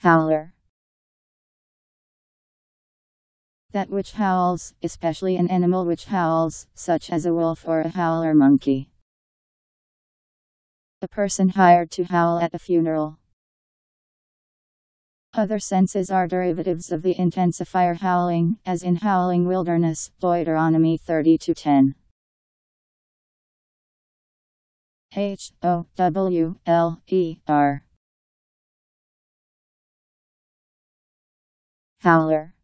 Howler. That which howls, especially an animal which howls, such as a wolf or a howler monkey. A person hired to howl at a funeral. Other senses are derivatives of the intensifier howling, as in howling wilderness, Deuteronomy 30 to 10. H O W L E R Howler